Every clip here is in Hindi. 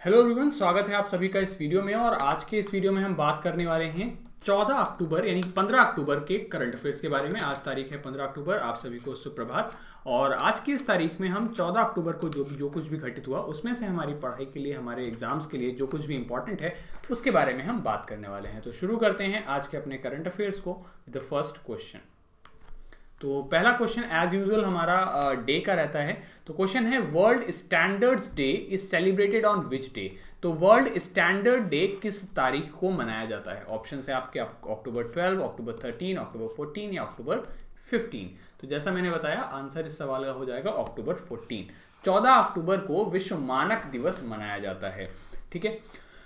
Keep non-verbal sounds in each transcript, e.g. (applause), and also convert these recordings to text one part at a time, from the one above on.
हेलो एवरीवन स्वागत है आप सभी का इस वीडियो में और आज के इस वीडियो में हम बात करने वाले हैं 14 अक्टूबर, यानी 15 अक्टूबर के करंट अफेयर्स के बारे में। आज तारीख है 15 अक्टूबर, आप सभी को सुप्रभात। और आज की इस तारीख में हम 14 अक्टूबर को जो जो कुछ भी घटित हुआ, उसमें से हमारी पढ़ाई के लिए, हमारे एग्ज़ाम्स के लिए जो कुछ भी इंपॉर्टेंट है, उसके बारे में हम बात करने वाले हैं। तो शुरू करते हैं आज के अपने करंट अफेयर्स को द फ़र्स्ट क्वेश्चन तो पहला क्वेश्चन एज यूजल हमारा डे uh, का रहता है। तो क्वेश्चन है world standards day is celebrated on which day तो वर्ल्ड स्टैंडर्ड डे किस तारीख को मनाया जाता है? ऑप्शन है आपके अक्टूबर 12 अक्टूबर 13 अक्टूबर 14 या अक्टूबर 15 तो जैसा मैंने बताया आंसर इस सवाल का हो जाएगा अक्टूबर 14 14 अक्टूबर को विश्व मानक दिवस मनाया जाता है। ठीक है?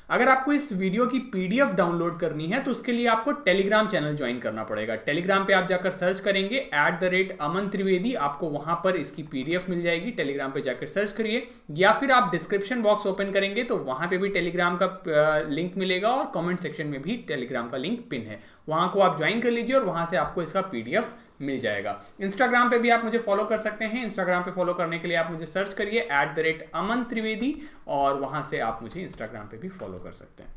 अगर आपको इस वीडियो की पीडीएफ डाउनलोड करनी है तो उसके लिए आपको टेलीग्राम चैनल ज्वाइन करना पड़ेगा। टेलीग्राम पे आप जाकर सर्च करेंगे at the rate Aman Trivedi, आपको वहाँ पर इसकी पीडीएफ मिल जाएगी। टेलीग्राम पे जाकर सर्च करिए, या फिर आप डिस्क्रिप्शन बॉक्स ओपन करेंगे तो वहाँ पे भी टेलीग्राम का लिंक मिलेगा और कॉमेंट सेक्शन में भी टेलीग्राम का लिंक पिन है। वहाँ को आप ज्वाइन कर लीजिए और वहाँ से आपको इसका पीडीएफ मिल जाएगा। इंस्टाग्राम पे भी आप मुझे फॉलो कर सकते हैं। इंस्टाग्राम पे फॉलो करने के लिए आप मुझे सर्च करिए at the rate Aman Trivedi और वहाँ से आप मुझे इंस्टाग्राम पे भी फॉलो कर सकते हैं।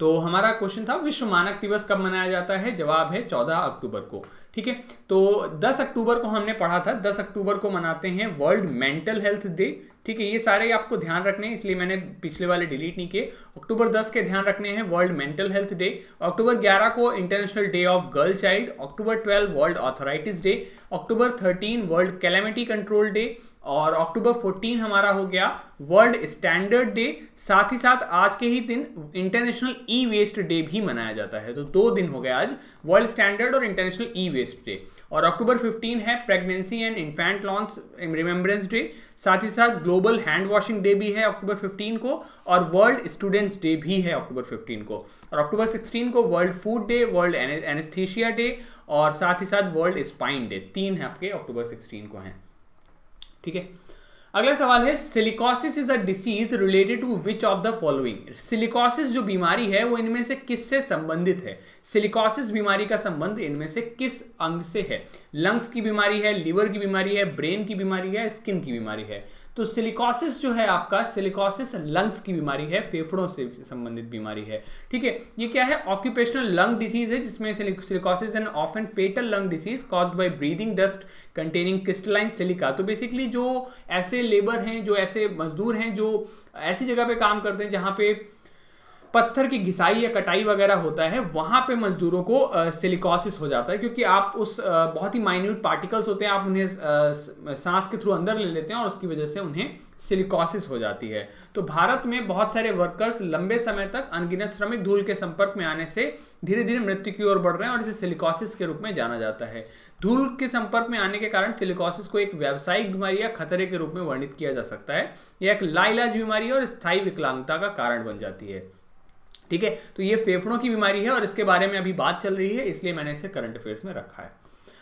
तो हमारा क्वेश्चन था, विश्व मानक दिवस कब मनाया जाता है? जवाब है 14 अक्टूबर को। ठीक है? तो 10 अक्टूबर को हमने पढ़ा था 10 अक्टूबर को मनाते हैं वर्ल्ड मेंटल हेल्थ डे ठीक है? ये सारे आपको ध्यान रखने हैं, इसलिए मैंने पिछले वाले डिलीट नहीं किए। अक्टूबर 10 के ध्यान रखने हैं world mental health day October 11 को international day of girl child October 12 world arthritis day October 13 world calamity control day और अक्टूबर 14 हमारा हो गया वर्ल्ड स्टैंडर्ड डे। साथ ही साथ आज के ही दिन इंटरनेशनल ई वेस्ट डे भी मनाया जाता है। तो दो दिन हो गए आज, वर्ल्ड स्टैंडर्ड और इंटरनेशनल ई वेस्ट डे। और अक्टूबर 15 है pregnancy and infant launch remembrance day साथ ही साथ ग्लोबल हैंड वॉशिंग डे भी है अक्टूबर 15 को और वर्ल्ड स्टूडेंट्स डे भी है अक्टूबर 15 को। और अक्टूबर 16 को world food day world anaesthesia day और साथ ही साथ वर्ल्ड स्पाइन डे तीन है आपके, अक्टूबर 16 को हैं। ठीक है? अगला सवाल है silicosis is a disease related to which of the following silicosis जो बीमारी है, वो इनमें से किससे संबंधित है? सिलिकॉसिस बीमारी का संबंध इनमें से किस अंग से है? लंग्स की बीमारी है लीवर की बीमारी है ब्रेन की बीमारी है स्किन की बीमारी है। तो सिलिकॉसिस जो है आपका, सिलिकॉसिस लंग्स की बीमारी है, फेफड़ों से संबंधित बीमारी है। ठीक है, ये क्या है? ऑक्यूपेशनल लंग डिसीज है, जिसमें silicosis and of and fatal lung disease cause by breathing dust containing crystalline silica तो बेसिकली जो ऐसे लेबर हैं, जो ऐसे मजदूर हैं, जो ऐसी जगह पे काम करते हैं जहाँ पे पत्थर की घिसाई या कटाई वगैरह होता है, वहाँ पे मजदूरों को सिलिकॉसिस हो जाता है, क्योंकि आप उस बहुत ही माइन्यूट पार्टिकल्स होते हैं, आप उन्हें सांस के थ्रू अंदर ले लेते हैं और उसकी वजह से उन्हें सिलिकॉसिस हो जाती है। तो भारत में बहुत सारे वर्कर्स लंबे समय तक अनगिनत श्रमिक धूल के संपर्क में आने से धीरे धीरे मृत्यु की ओर बढ़ रहे हैं और इसे सिलिकॉसिस के रूप में जाना जाता है। धूल के संपर्क में आने के कारण सिलिकॉसिस को एक व्यावसायिक बीमारी या खतरे के रूप में वर्णित किया जा सकता है। यह एक लाइलाज बीमारी और स्थायी विकलांगता का कारण बन जाती है। ठीक है? तो ये फेफड़ों की बीमारी है और इसके बारे में अभी बात चल रही है, इसलिए मैंने इसे करंट अफेयर्स में रखा है।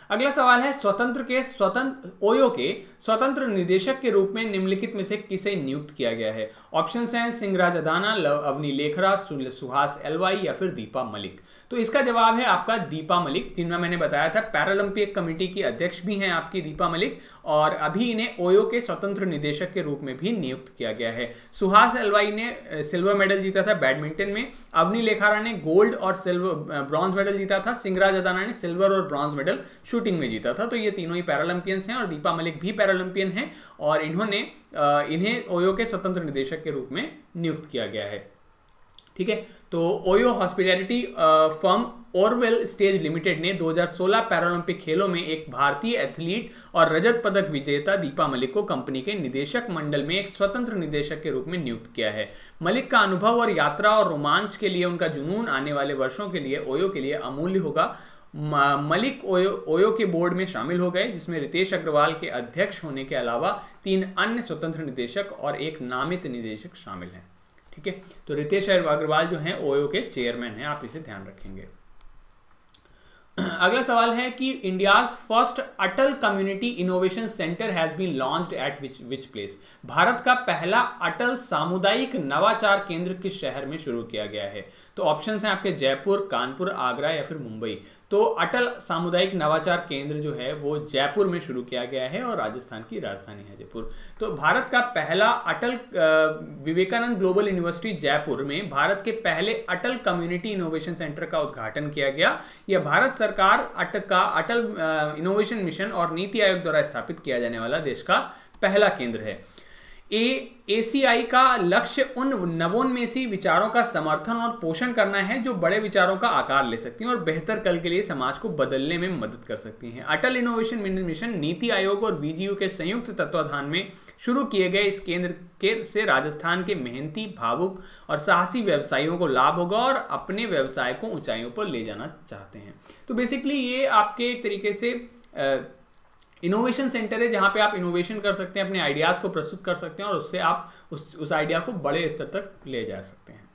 अगला सवाल है, स्वतंत्र के स्वतंत्र, ओयो के स्वतंत्र निदेशक के रूप में निम्नलिखित में से किसे नियुक्त किया गया है? ऑप्शन हैं सिंहराज अदाना, लव अवनी लेखरा सुहास एलवाई या फिर दीपा मलिक। तो इसका जवाब है आपका दीपा मलिक, जिनमें मैंने बताया था पैरालंपिक कमेटी की अध्यक्ष भी हैं आपकी दीपा मलिक, और अभी इन्हें ओयो के स्वतंत्र निदेशक के रूप में भी नियुक्त किया गया है। सुहास एलवाई ने सिल्वर मेडल जीता था बैडमिंटन में, अवनी लेखारा ने गोल्ड और सिल्वर ब्रॉन्ज मेडल जीता था, सिंगराज अदाना ने सिल्वर और ब्रॉन्ज मेडल शूटिंग में जीता था तो ये तीनों ही पैरालंपियंस हैं और दीपा मलिक भी पैरालंपियन हैं और इन्होंने इन्हें ओयो के स्वतंत्र निदेशक के रूप में नियुक्त किया गया है। ठीक है? तो OYO hospitality firm Oravel Stays limited ने 2016 पैरालंपिक खेलों में एक भारतीय एथलीट और रजत पदक विजेता दीपा मलिक को कंपनी के निदेशक मंडल में एक स्वतंत्र निदेशक के रूप में नियुक्त किया है। मलिक का अनुभव और यात्रा और रोमांच के लिए उनका जुनून आने वाले वर्षों के लिए ओयो के लिए अमूल्य होगा। मलिक ओयो ओयो के बोर्ड में शामिल हो गए, जिसमें रितेश अग्रवाल के अध्यक्ष होने के अलावा तीन अन्य स्वतंत्र निदेशक और एक नामित निदेशक शामिल हैं। ठीक है? तो रितेश अग्रवाल जो हैं, ओयो के चेयरमैन हैं, आप इसे ध्यान रखेंगे। अगला सवाल है कि India's first Atal community innovation centre has been launched at which which place? Bharat का पहला अटल सामुदायिक नवाचार केंद्र किस शहर में शुरू किया गया है? तो ऑप्शंस हैं आपके जयपुर, कानपुर, आगरा या फिर मुंबई। तो अटल सामुदायिक नवाचार केंद्र जो है, वो जयपुर में शुरू किया गया है और राजस्थान की राजधानी है जयपुर। तो भारत का पहला अटल विवेकानंद ग्लोबल यूनिवर्सिटी जयपुर में भारत के पहले अटल कम्युनिटी इनोवेशन सेंटर का उद्घाटन किया गया। यह भारत सरकार अट, का अटल इनोवेशन मिशन और नीति आयोग द्वारा स्थापित किया जाने वाला देश का पहला केंद्र है। ए एसीआई का लक्ष्य उन नवोन्मेषी विचारों का समर्थन और पोषण करना है जो बड़े विचारों का आकार ले सकती हैं और बेहतर कल के लिए समाज को बदलने में मदद कर सकती हैं। अटल इनोवेशन मिशन नीति आयोग और वीजीयू के संयुक्त तत्वाधान में शुरू किए गए इस केंद्र के से राजस्थान के मेहनती, भावुक और साहसी व्यवसायियों को लाभ होगा और अपने व्यवसाय को ऊंचाइयों पर ले जाना चाहते हैं। तो बेसिकली ये आपके एक तरीके से इनोवेशन सेंटर है जहाँ पे आप इनोवेशन कर सकते हैं, अपने आइडियाज़ को प्रस्तुत कर सकते हैं और उससे आप उस उस आइडिया को बड़े स्तर तक ले जा सकते हैं।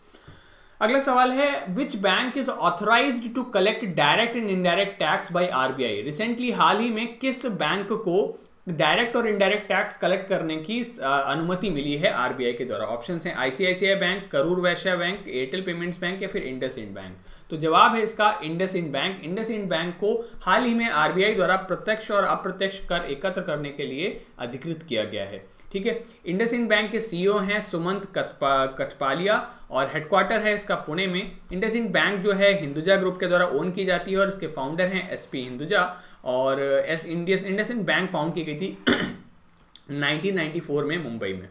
अगला सवाल है which bank is authorise to collect direct and indirect tax by RBI recently हाल ही में किस बैंक को डायरेक्ट और इनडायरेक्ट टैक्स कलेक्ट करने की अनुमति मिली है आरबीआई के द्वारा? ऑप्शन है ICICI bank Karur Vysya bank Airtel payments bank या फिर इंडस इंड बैंक तो जवाब है इसका Indus end bank. Indus end bank को हाल ही में आरबीआई द्वारा प्रत्यक्ष और अप्रत्यक्ष कर एकत्र करने के लिए अधिकृत किया गया है। ठीक है? इंडस इंड बैंक के सीईओ हैं सुमंत कटपालिया और हेडक्वार्टर है इसका पुणे में। इंडस इंड बैंक जो है हिंदुजा ग्रुप के द्वारा ओन की जाती है और इसके फाउंडर हैं एसपी हिंदुजा और एस इंडियस, इंडस इंड बैंक फाउंड की गई थी (clears throat) 1994 में मुंबई में।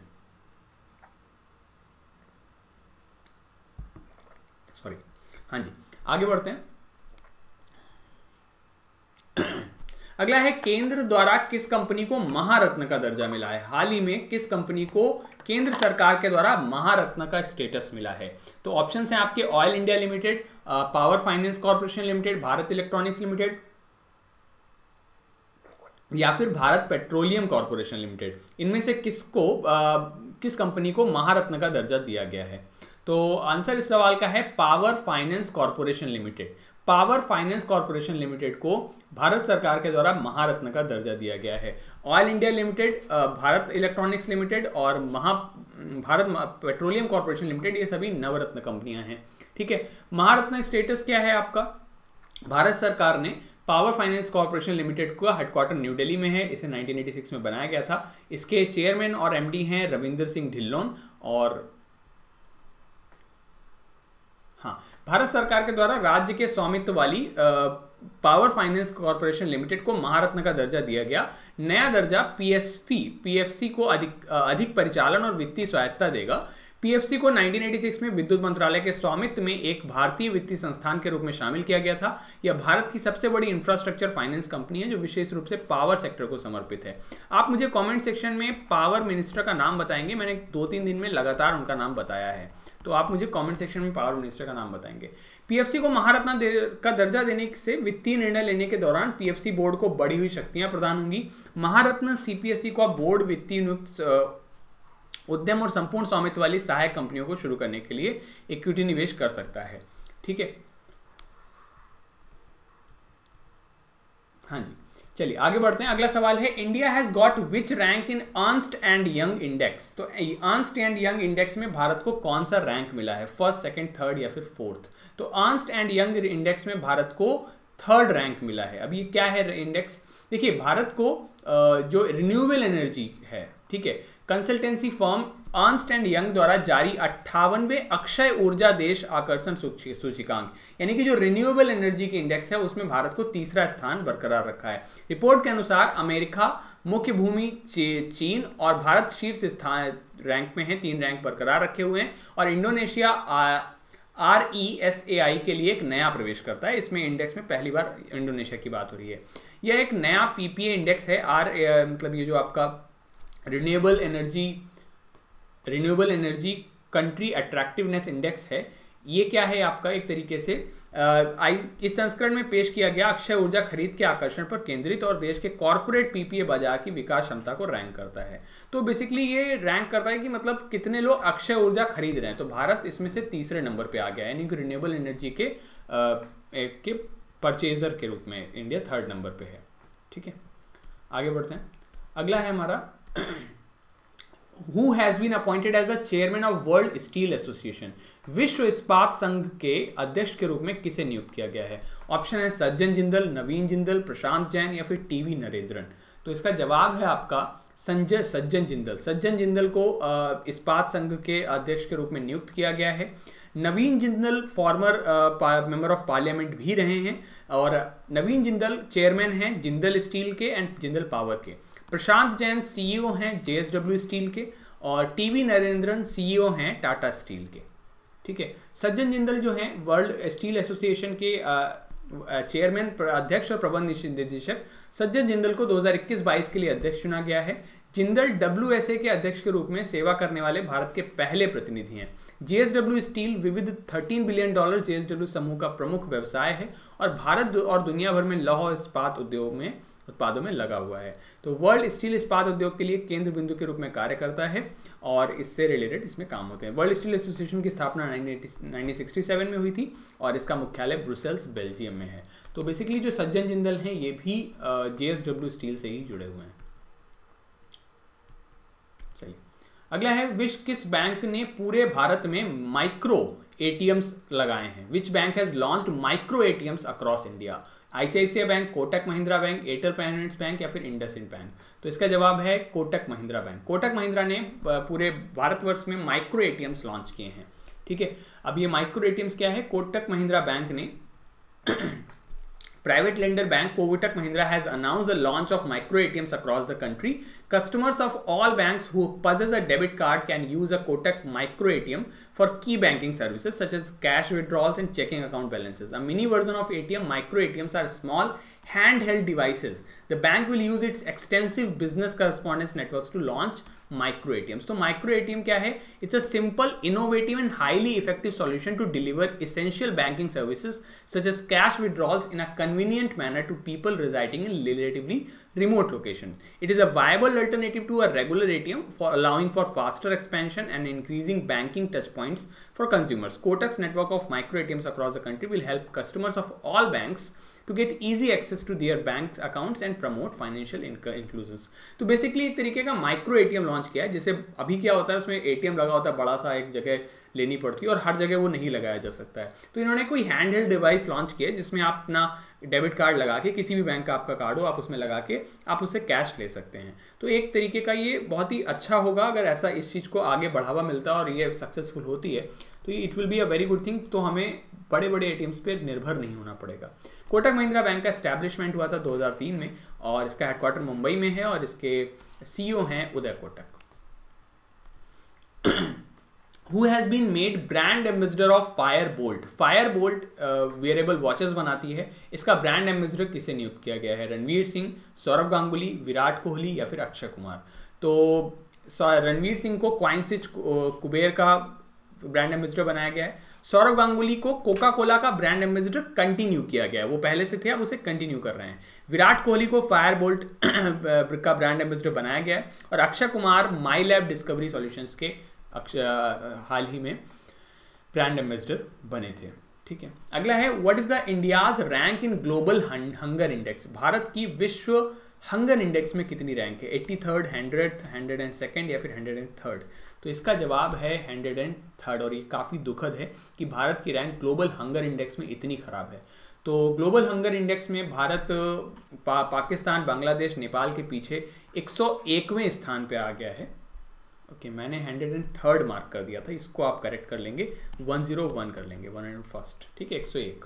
सॉरी हाँ जी। आगे बढ़ते हैं। अगला है, केंद्र द्वारा किस कंपनी को महारत्न का दर्जा मिला है? हाल ही में किस कंपनी को केंद्र सरकार के द्वारा महारत्न का स्टेटस मिला है? तो ऑप्शन है आपके oil India limited power finance corporation limited Bharat electronics limited या फिर भारत पेट्रोलियम कॉर्पोरेशन लिमिटेड इनमें से किसको किस कंपनी को महारत्न का दर्जा दिया गया है? तो आंसर इस सवाल का है power finance corporation limited. Power finance corporation limited को भारत सरकार के द्वारा महारत्न का दर्जा दिया गया है। Oil India limited Bharat electronics limited और महा, भारत पेट्रोलियम कॉरपोरेशन लिमिटेड, ये सभी नवरत्न कंपनियाँ हैं। ठीक है, महारत्न स्टेटस क्या है आपका? भारत सरकार ने पावर फाइनेंस कॉरपोरेशन लिमिटेड का हेडक्वार्टर न्यू दिल्ली में है, इसे 1986 में बनाया गया था। इसके चेयरमैन और एमडी हैं रविंदर सिंह ढिल्लोन और हाँ भारत सरकार के द्वारा राज्य के स्वामित्व वाली पावर फाइनेंस कॉरपोरेशन लिमिटेड को महारत्न का दर्जा दिया गया। नया दर्जा पीएसपी पीएफसी को अधिक अधिक परिचालन और वित्तीय स्वायत्ता देगा। पीएफसी को 1986 में विद्युत मंत्रालय के स्वामित्व में एक भारतीय वित्तीय संस्थान के रूप में शामिल किया गया था। यह भारत की सबसे बड़ी इंफ्रास्ट्रक्चर फाइनेंस कंपनी है, जो विशेष रूप से पावर सेक्टर को समर्पित है। आप मुझे कमेंट सेक्शन में पावर मिनिस्टर का नाम बताएँगे। मैंने दो तीन दिन में लगातार उनका नाम बताया है। तो आप मुझे कमेंट सेक्शन में पावर मिनिस्टर का नाम बताएँगे। पीएफसी को महारत्ना का दर्जा देने से वित्तीय निर्णय लेने के दौरान पीएफसी बोर्ड को बढ़ी हुई शक्तियाँ प्रदान होंगी। महारत्न सीपीएससी को बोर्ड वित्तीय उद्यम और संपूर्ण स्वामित्व वाली सहायक कंपनियों को शुरू करने के लिए इक्विटी निवेश कर सकता है। ठीक है? हाँ जी। चलिए, आगे बढ़ते हैं। अगला सवाल है India has got which rank in Ernst and Young index तो अर्नस्ट एंड यंग इंडेक्स में भारत को कौन सा रैंक मिला है? फ़र्स्ट सेकंड थर्ड या फिर फोर्थ तो अर्नस्ट एंड यंग इंडेक्स में भारत को थर्ड रैंक मिला है। अब ये क्या है इंडेक्स देखिए, भारत को जो रिन्यूएबल एनर्जी है, ठीक है consultancy firm Ernst and Young द्वारा जारी अट्ठावनवे अक्षय ऊर्जा देश आकर्षण सूचिकांक। यानी कि जो रिन्यूएबल एनर्जी के इंडेक्स है, उसमें भारत को तीसरा स्थान बरकरार रखा है। रिपोर्ट के अनुसार अमेरिका, मुख्य भूमि चीन और भारत शीर्ष स्थान रैंक में है, तीन रैंक बरकरार रखे हुए हैं। और Indonesia R E S A I के लिए एक नया प्रवेश करता है। इसमें इंडेक्स में पहली बार इंडोनेशिया की बात हो रही है। यह एक नया पीपीए इंडेक्स है। आर मतलब ये जो आपका renewable energy renewable energy country attractiveness index है। ये क्या है आपका? एक तरीके से आई इस संस्करण में पेश किया गया अक्षय ऊर्जा खरीद के आकर्षण पर केंद्रित और देश के कॉरपोरेट पीपीए बाज़ार की विकास क्षमता को रैंक करता है। तो बेसिकली ये रैंक करता है कि मतलब कितने लोग अक्षय ऊर्जा खरीद रहे हैं। तो भारत इसमें से तीसरे नंबर पे आ गया यानी कि रिन्यूएबल एनर्जी के आ, के परचेजर के रूप में इंडिया थर्ड नंबर पे है। ठीक है? आगे बढ़ते हैं। अगला है हमारा who has been appointed as the chairman of world steel association विश्व इस्पात संघ के अध्यक्ष के रूप में किसे नियुक्त किया गया है? ऑप्शन है सज्जन जिंदल, नवीन जिंदल, प्रशांत जैन या फिर टीवी नरेंद्रन। तो इसका जवाब है आपका संजय, सज्जन जिंदल। सज्जन जिंदल को इस्पात संघ के अध्यक्ष के रूप में नियुक्त किया गया है। Naveen Jindal former member of parliament भी रहे हैं और नवीन जिंदल चेयरमैन हैं जिंदल स्टील के एंड जिंदल पावर के। प्रशांत जैन सीईओ हैं जेएसडब्ल्यू स्टील के और टीवी नरेंद्रन सीईओ हैं टाटा स्टील के। ठीक है? सज्जन जिंदल जो हैं वर्ल्ड स्टील एसोसिएशन के चेयरमैन अध्यक्ष और प्रबंध निदेशक। सज्जन जिंदल को 2021-22 के लिए अध्यक्ष चुना गया है। जिंदल डब्ल्यू के अध्यक्ष के रूप में सेवा करने वाले भारत के पहले प्रतिनिधि हैं। जेएसडब्ल्यू स्टील विविध 13 बिलियन डॉलर जेएसडब्ल्यू समूह का प्रमुख व्यवसाय है और भारत और दुनिया भर में लौह इस्पात उद्योग में, उत्पादों में लगा हुआ है। तो वर्ल्ड स्टील इस्पात उद्योग के लिए केंद्र बिंदु के रूप में कार्य करता है और इससे रिलेटेड इसमें काम होते हैं। वर्ल्ड स्टील एसोसिएशन की स्थापना 1967 में हुई थी और इसका मुख्यालय ब्रुसेल्स, बेल्जियम में है। तो बेसिकली जो सज्जन जिंदल हैं, ये भी जे स्टील से ही जुड़े हुए हैं। चलिए। अगला है विश्व किस बैंक ने पूरे भारत में माइक्रो एटीएम्स लगाए हैं? Which bank has launched micro ATMs across India ICICI bank Kotak Mahindra bank Airtel payments bank या फिर इंडस बैंक तो इसका जवाब है कोटक महिंद्रा बैंक कोटक महिंद्रा ने पूरे भारतवर्ष में माइक्रो एटीएम्स लॉन्च किए हैं। ठीक है? अब ये माइक्रो एटीएम्स क्या है? कोटक महिंद्रा बैंक ने Private lender bank Kotak Mahindra has announced the launch of micro ATMs across the country. Customers of all banks who possess a debit card can use a Kotak micro ATM for key banking services such as cash withdrawals and checking account balances. A mini version of ATM micro ATMs are small handheld devices. The bank will use its extensive business correspondence networks to launch micro ATMs तो माइक्रो एटीएम क्या है it's a simple innovative and highly effective solution to deliver essential banking services such as cash withdrawals in a convenient manner to people residing in relatively remote location. It is a viable alternative to a regular ATM for allowing for faster expansion and increasing banking touch points for consumers. Kotak's network of micro ATMs across the country will help customers of all banks to get easy access to their bank accounts and promote financial inclusions. तो बेसिकली एक तरीके का माइक्रो एटीएम लॉन्च किया है, जिसे अभी क्या होता है, उसमें एटीएम लगा होता है, बड़ा सा एक जगह लेनी पड़ती है और हर जगह वो नहीं लगाया जा सकता है। तो इन्होंने कोई हैंड हेल्ड डिवाइस लॉन्च किया जिसमें आप अपना डेबिट कार्ड लगा के, किसी भी बैंक का आपका कार्ड हो, आप उसमें लगा के आप उससे कैश ले सकते हैं। तो एक तरीके का ये बहुत ही अच्छा होगा, अगर ऐसा इस चीज़ को आगे बढ़ावा मिलता है और ये सक्सेसफुल होती है तो it will be a very good thing तो हमें बड़े बड़े एटीएम्स पे निर्भर नहीं होना पड़ेगा। कोटक महिंद्रा बैंक का एस्टेब्लिशमेंट हुआ था 2003 में और इसका हेडक्वार्टर मुंबई में है और इसके सीईओ हैं Uday Kotak. Who has been made brand ambassador of Fire Boltt Fire Boltt wearable watches बनाती है। इसका ब्रांड एम्बेसडर किसे नियुक्त किया गया है? रणवीर सिंह, सौरभ गांगुली, विराट कोहली या फिर अक्षय कुमार? तो रणवीर सिंह को क्वाइंसिच कुबेर का ब्रांड एम्बेसडर बनाया गया है। सौरभ गांगुली को कोका कोला का ब्रांड एम्बेसडर कंटिन्यू किया गया है। वो पहले से थे, अब उसे कंटिन्यू कर रहे हैं। विराट कोहली को फायर बोल्ट (clears throat) का ब्रांड एम्बेसडर बनाया गया है और Akshay Kumar My Lab Discovery Solutions के हाल ही में ब्रांड एम्बेसडर बने थे। ठीक है? अगला है what is the India's rank in global hunger index Bharat की विश्व हंगर इंडेक्स में कितनी रैंक है? Eighty third hundred hundred and second या फिर हंड्रेड एंड थर्ड तो इसका जवाब है हंड्रेड एंड थर्ड और ये काफ़ी दुखद है कि भारत की रैंक ग्लोबल हंगर इंडेक्स में इतनी ख़राब है। तो ग्लोबल हंगर इंडेक्स में भारत पा, पाकिस्तान बांग्लादेश नेपाल के पीछे 101वें स्थान पे आ गया है। ओके okay, मैंने हंड्रेड एंड थर्ड मार्क कर दिया था इसको आप करेक्ट कर लेंगे 101 कर लेंगे वन एंड फ़र्स्ट ठीक है 101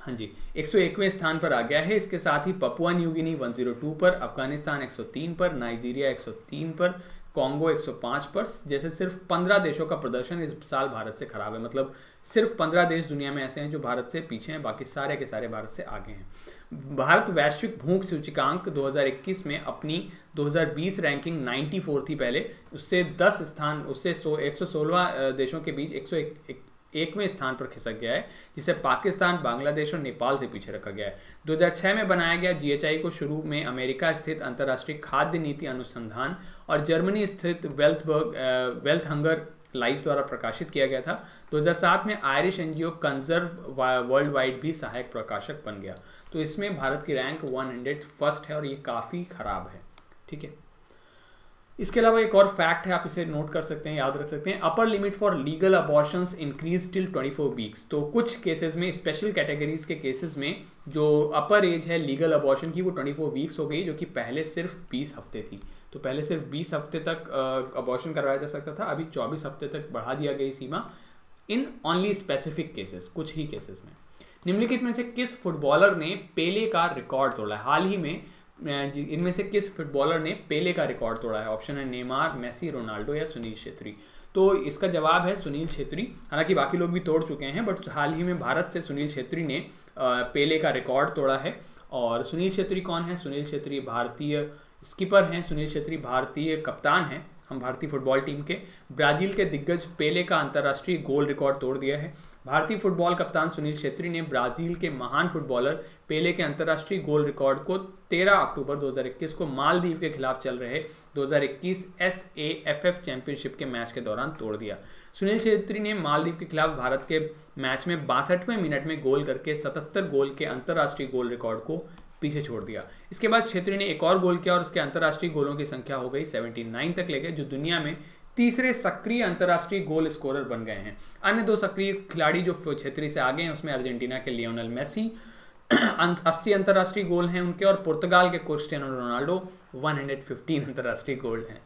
हाँ जी 101वें स्थान पर आ गया है इसके साथ ही पपुआ न्यूगिनी 102 पर अफ़गानिस्तान 103 पर नाइजीरिया 103 पर कॉन्गो 105 पर, जैसे सिर्फ़ 15 देशों का प्रदर्शन इस साल भारत से खराब है। मतलब सिर्फ़ 15 देश दुनिया में ऐसे हैं जो भारत से पीछे हैं, बाकी सारे के सारे भारत से आगे हैं। भारत वैश्विक भूख सूचकांक 2021 में अपनी 2020 रैंकिंग 94 थी पहले। उससे 10 स्थान, उससे सो, एक सौ सोलह देशों के बीच एक एकवें स्थान पर खिसक गया है, जिसे पाकिस्तान, बांग्लादेश और नेपाल से पीछे रखा गया है। 2006 में बनाया गया जीएचआई को शुरू में अमेरिका स्थित अंतर्राष्ट्रीय खाद्य नीति अनुसंधान और जर्मनी स्थित वेल्थबर्ग वेल्थ हंगर लाइफ द्वारा प्रकाशित किया गया था। 2007 में Irish NGO conserve world wide भी सहायक प्रकाशक बन गया। तो इसमें भारत की रैंक वन फ़र्स्ट है और ये काफ़ी ख़राब है। ठीक है? इसके अलावा एक और फैक्ट है, आप इसे नोट कर सकते हैं, याद रख सकते हैं। Upper limit for legal abortion increase till 24 weeks तो कुछ केसेस में स्पेशल कैटेगरीज के केसेस में, जो अपर एज है लीगल अबॉर्शन की, वो 24 वीक्स हो गई, जो कि पहले सिर्फ़ 20 हफ़्ते थी। तो पहले सिर्फ़ 20 हफ़्ते तक अबॉर्शन करवाया जा सकता था, अभी 24 हफ़्ते तक बढ़ा दिया गई सीमा इन ओनली स्पेसिफिक केसेस कुछ ही केसेस में। निम्नलिखित में से किस फुटबॉलर ने पेले का रिकॉर्ड तोड़ा हाल ही में इनमें से किस फुटबॉलर ने पेले का रिकॉर्ड तोड़ा है? ऑप्शन है नेमार मेसी रोनाल्डो या सुनील छेत्री? तो इसका जवाब है सुनील छेत्री। हालाँकि बाकी लोग भी तोड़ चुके हैं बट हाल ही में भारत से सुनील छेत्री ने पेले का रिकॉर्ड तोड़ा है। और सुनील छेत्री कौन है? सुनील छेत्री भारतीय स्कीपर हैं। सुनील छेत्री भारतीय कप्तान हैं। हम भारतीय फुटबॉल टीम के। ब्राज़ील के दिग्गज पेले का अंतर्राष्ट्रीय गोल रिकॉर्ड तोड़ दिया है। भारतीय फुटबॉल कप्तान सुनील छेत्री ने ब्राज़ील के महान फुटबॉलर पेले के अंतर्राष्ट्रीय गोल रिकॉर्ड को 13 अक्टूबर 2021 को मालदीव के खिलाफ चल रहे 2021 S A F F championship के मैच के दौरान तोड़ दिया। सुनील छेत्री ने मालदीव के खिलाफ भारत के मैच में बासठवें मिनट में गोल करके 77 गोल के अंतर्राष्ट्रीय गोल रिकॉर्ड को पीछे छोड़ दिया। इसके बाद छेत्री ने एक और गोल किया और उसके अंतर्राष्ट्रीय गोलों की संख्या हो गई 79 तक ले गए, जो दुनिया में तीसरे सक्रिय अंतर्राष्ट्रीय गोल स्कोरर बन गए हैं। अन्य दो सक्रिय खिलाड़ी जो छेत्री से आगे हैं, उसमें अर्जेंटीना के लियोनल मेसी अस्सी अंतर्राष्ट्रीय गोल हैं उनके और पुर्तगाल के क्रिस्टियानो रोनाल्डो 115 अंतर्राष्ट्रीय गोल हैं।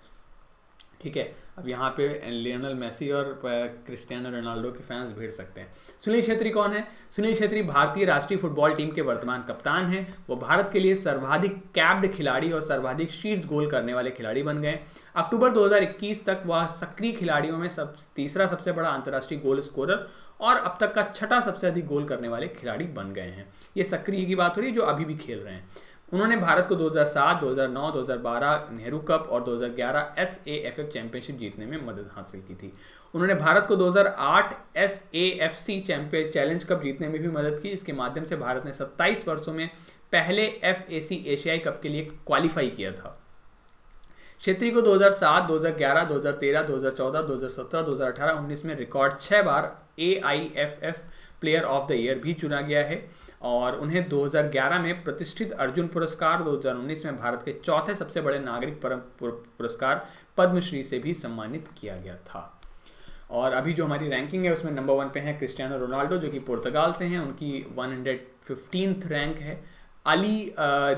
ठीक है? अब यहाँ पे लियोनल मेसी और क्रिस्टियानो रोनाल्डो के फैंस भेड़ सकते हैं। सुनील छेत्री कौन है? सुनील छेत्री भारतीय राष्ट्रीय फुटबॉल टीम के वर्तमान कप्तान हैं। वो भारत के लिए सर्वाधिक कैप्ड खिलाड़ी और सर्वाधिक शीर्ष गोल करने वाले खिलाड़ी बन गए अक्टूबर 2021 तक वह सक्रिय खिलाड़ियों में सब, तीसरा सबसे बड़ा अंतर्राष्ट्रीय गोल स्कोरर और अब तक का छठा सबसे अधिक गोल करने वाले खिलाड़ी बन गए हैं। ये सक्रिय की बात हो रही है जो अभी भी खेल रहे हैं। उन्होंने भारत को 2007, 2009, 2012 नेहरू कप और 2011 एस चैंपियनशिप जीतने में मदद हासिल की थी उन्होंने भारत को 2008 S A champion challenge cup जीतने में भी मदद की इसके माध्यम से भारत ने 27 वर्षों में पहले एफ़ ए सी एशियाई कप के लिए क्वालिफाई किया था क्षेत्री को 2007, 2011, 2013, 2014, 2017, 2018, 19 में रिकॉर्ड छह बार A I F F player of the year भी चुना गया है और उन्हें 2011 में प्रतिष्ठित अर्जुन पुरस्कार 2019 में भारत के चौथे सबसे बड़े नागरिक पुरस्कार पद्मश्री से भी सम्मानित किया गया था। और अभी जो हमारी रैंकिंग है, उसमें नंबर वन पे है क्रिस्टियानो रोनाल्डो, जो कि पुर्तगाल से हैं। उनकी वन रैंक है। अली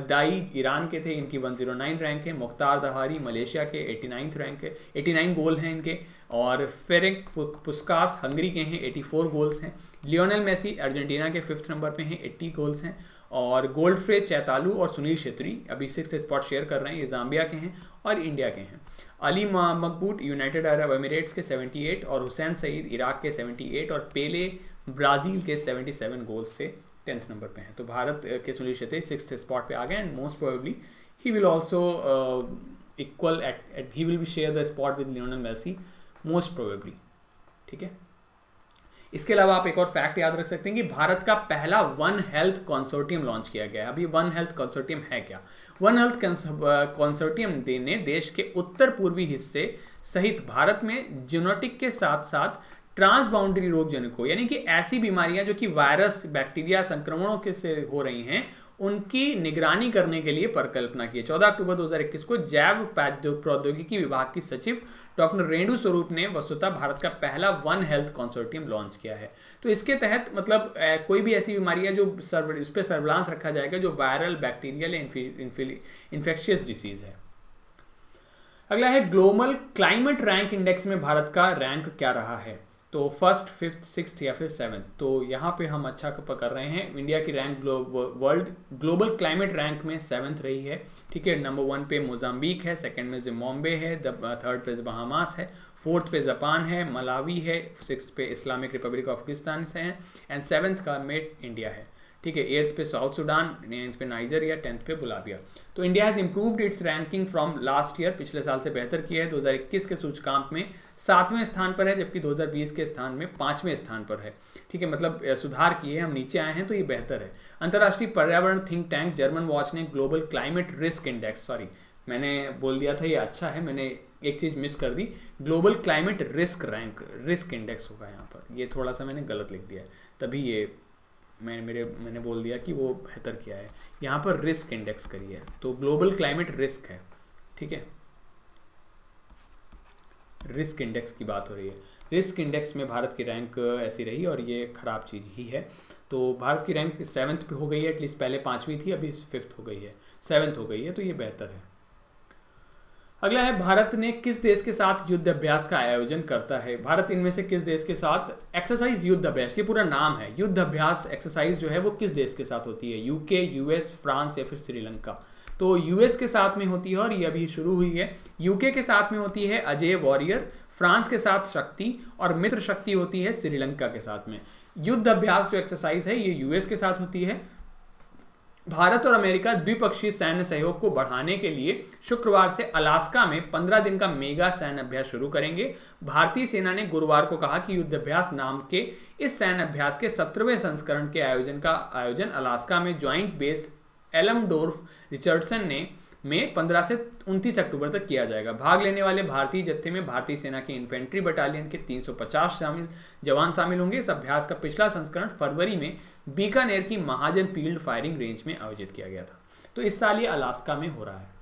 दाई ईरान के थे, इनकी 109 रैंक है। मुख्तार दहारी मलेशिया के 89 रैंक है। 89 गोल हैं इनके। और फेरिक पुस्कास हंगरी के हैं 84 गोल्स हैं। लियोनल मेसी अर्जेंटीना के फिफ्थ नंबर पे हैं 80 गोल्स हैं, और गोल्ड फ्रे चैतालू और सुनील छेत्री अभी सिक्स स्पॉट शेयर कर रहे हैं, ये जाम्बिया के हैं और इंडिया के हैं। Ali Mabkhout United Arab Emirates के 78 और हुसैन सईद इराक के 78 और पेले ब्राज़ील के 77 गोल्स से टेंथ नंबर पे हैं। तो भारत के सुनील छेत्री सिक्स स्पॉट पे आ गए and most probably he will also equal at he will be share the spot with Lionel Messi most probably ठीक है? इसके अलावा आप एक और फैक्ट याद रख सकते हैं कि भारत का पहला वन हेल्थ कॉन्सोर्टियम लॉन्च किया गया अभी वन हेल्थ कॉन्सोर्टियम है क्या? वन हेल्थ कॉन्सोर्टियम ने देश के उत्तर पूर्वी हिस्से सहित भारत में जेनोटिक के साथ साथ ट्रांस बाउंड्री रोग जनिको यानी कि ऐसी बीमारियाँ जो कि वायरस बैक्टीरिया संक्रमणों के से हो रही हैं, उनकी निगरानी करने के लिए परिकल्पना की है। चौदह अक्टूबर 2021 को जैव प्रौद्योगिकी विभाग की सचिव डॉक्टर रेणु स्वरूप ने वस्तुतः भारत का पहला वन हेल्थ कॉन्सोर्टियम लॉन्च किया है। तो इसके तहत मतलब कोई भी ऐसी बीमारी है जो सर्व, इस पर सर्वलांस रखा जाएगा जो वायरल बैक्टीरियल इन्फेक्शियस डिसीज है। अगला है ग्लोबल क्लाइमेट रैंक इंडेक्स में भारत का रैंक क्या रहा है? तो फ़र्स्ट फिफ्थ सिक्स या फिर सेवन्थ तो यहाँ पे हम अच्छा कर रहे हैं। इंडिया की rank world global climate rank में सेवन्थ रही है। ठीक है नंबर वन पे मोजाम्बिक है सेकंड में जिम्बाब्वे है थर्ड पे बहामास है फोर्थ पे जापान है मलावी है सिक्स पे इस्लामिक रिपब्लिक ऑफ़ पाकिस्तान से है एंड सेवन्थ का मेड इंडिया है। ठीक है एट्थ पे साउथ सुडान नाइन्थ पे नाइजर या टेंथ पे बुलाबिया तो India has improved its ranking from last year पिछले साल से बेहतर किया है। 2021 के सूचकांक में सातवें स्थान पर है, जबकि 2020 के स्थान में पाँचवें स्थान पर है। ठीक है मतलब सुधार किए हम नीचे आए हैं तो ये बेहतर है। अंतर्राष्ट्रीय पर्यावरण थिंक टैंक जर्मन वॉच ने global climate risk index sorry मैंने बोल दिया था ये अच्छा है, मैंने एक चीज़ मिस कर दी। Global climate risk rank risk index होगा यहाँ पर। ये थोड़ा सा मैंने गलत लिख दिया है, तभी ये मैंने, मेरे, मैंने बोल दिया कि वो बेहतर किया है। यहाँ पर रिस्क इंडेक्स करिए तो ग्लोबल क्लाइमेट रिस्क है। ठीक है? रिस्क इंडेक्स की बात हो रही है। रिस्क इंडेक्स में भारत की रैंक ऐसी रही और ये ख़राब चीज़ ही है। तो भारत की रैंक सेवन्थ पे हो गई है एटलीस्ट पहले पाँचवीं थी, अभी फिफ्थ हो गई है। सेवन्थ हो गई है तो ये बेहतर है। अगला है, भारत ने किस देश के साथ युद्ध अभ्यास का आयोजन करता है? भारत इनमें से किस देश के साथ एक्सरसाइज युद्ध अभ्यास? ये पूरा नाम है। युद्ध अभ्यास एक्सरसाइज जो है, वो किस देश के साथ होती है? यूके यूएस फ्रांस या फिर श्रीलंका? तो यूएस के साथ में होती है और ये अभी शुरू हुई है। यूके के साथ में होती है अजय वॉरियर फ्रांस के साथ शक्ति और मित्र शक्ति होती है श्रीलंका के साथ में। युद्ध अभ्यास जो एक्सरसाइज है, ये यूएस के साथ होती है। भारत और अमेरिका द्विपक्षीय सैन्य सहयोग को बढ़ाने के लिए शुक्रवार से अलास्का में 15 दिन का मेगा सैन्य अभ्यास शुरू करेंगे। भारतीय सेना ने गुरुवार को कहा कि युद्धाभ्यास नाम के इस सैन्य अभ्यास के सत्रहवें संस्करण के आयोजन का आयोजन अलास्का में ज्वाइंट बेस एलमडोर्फ रिचर्डसन ने में 15 से 29 अक्टूबर तक किया जाएगा। भाग लेने वाले भारतीय जत्थे में भारतीय सेना के इन्फेंट्री बटालियन के 350 शामिल जवान शामिल होंगे। इस अभ्यास का पिछला संस्करण फरवरी में बीकानेर की महाजन फ़ील्ड फायरिंग रेंज में आयोजित किया गया था। तो इस साल ये अलास्का में हो रहा है।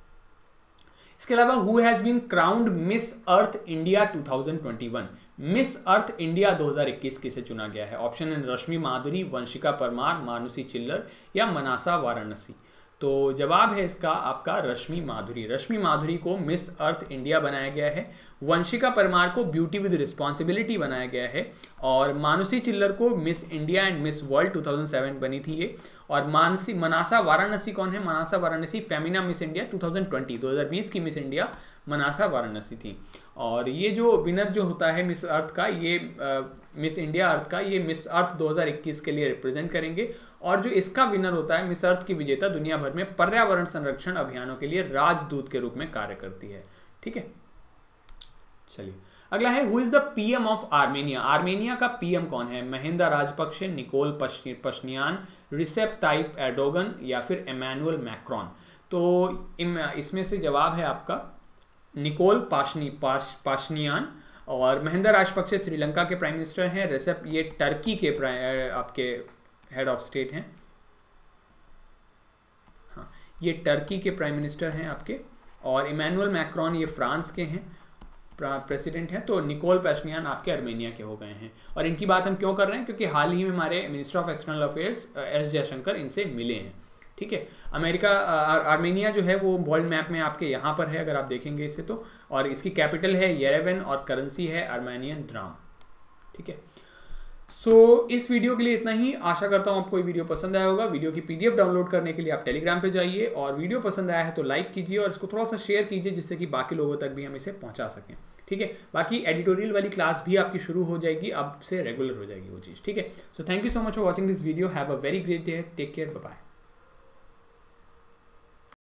इसके अलावा who has been crowned Miss Earth India 2021 Miss Earth India 2021 किसे चुना गया है? ऑप्शन है रश्मि माधुरी, वंशिका परमार मानुसी चिल्लर या मनासा वाराणसी। तो जवाब है इसका आपका रश्मि माधुरी। रश्मि माधुरी को मिस अर्थ इंडिया बनाया गया है। वंशिका परमार को ब्यूटी विद रिस्पॉन्सिबिलिटी बनाया गया है। और मानुसी चिल्लर को Miss India and Miss World 2007 बनी थी ये। और मानसी, मनासा वाराणसी कौन है? Manasa Varanasi Femina Miss India 2020 2020 की मिस इंडिया। मनासा वाराणसी थी। और ये जो विनर जो होता है मिस अर्थ का, ये मिस इंडिया अर्थ का, ये मिस अर्थ 2021 के लिए रिप्रेजेंट करेंगे। और जो इसका विनर होता है मिस अर्थ की विजेता दुनिया भर में पर्यावरण संरक्षण अभियानों के लिए राजदूत के रूप में कार्य करती है। ठीक है? चलिए, अगला है who is the PM of Armenia Armenia का पीएम कौन है? Mahinda Rajapaksa Nikol Pashinyan Recep Tayyip Erdogan या फिर एमैनुअल मैक्रॉन तो इसमें से जवाब है आपका निकोल पाशनी, पाश, पाशनियान और महेंद्र राजपक्षे श्रीलंका के प्राइम मिनिस्टर हैं। रेसेप, ये टर्की के आपके हेड ऑफ़ स्टेट हैं। हाँ ये टर्की के प्राइम मिनिस्टर हैं आपके और इमैनुअल मैक्रॉन ये फ्रांस के हैं। प्रेसिडेंट हैं तो निकोल पैशनियान आपके अर्मेनिया के हो गए हैं। और इनकी बात हम क्यों कर रहे हैं? क्योंकि हाल ही में हमारे minister of external affairs S Jaishankar इनसे मिले हैं। ठीक है? अमेरिका आर्मेनिया जो है वो वर्ल्ड मैप में आपके यहाँ पर है अगर आप देखेंगे इसे तो। और इसकी कैपिटल है येरेवन और करेंसी है आर्मेनियन ड्राम ठीक है? सो so, इस वीडियो के लिए इतना ही। आशा करता हूँ आपको ये वीडियो पसंद आया होगा। वीडियो की पीडीएफ डाउनलोड करने के लिए आप टेलीग्राम पे जाइए। और वीडियो पसंद आया है तो लाइक कीजिए और इसको थोड़ा सा शेयर कीजिए जिससे कि बाकी लोगों तक भी हम इसे पहुँचा सकें। ठीक है? बाकी एडिटोरियल वाली क्लास भी आपकी शुरू हो जाएगी। अब से रेगुलर हो जाएगी वो चीज़। ठीक है? So thank you so much for watching this video have a very great day take care bye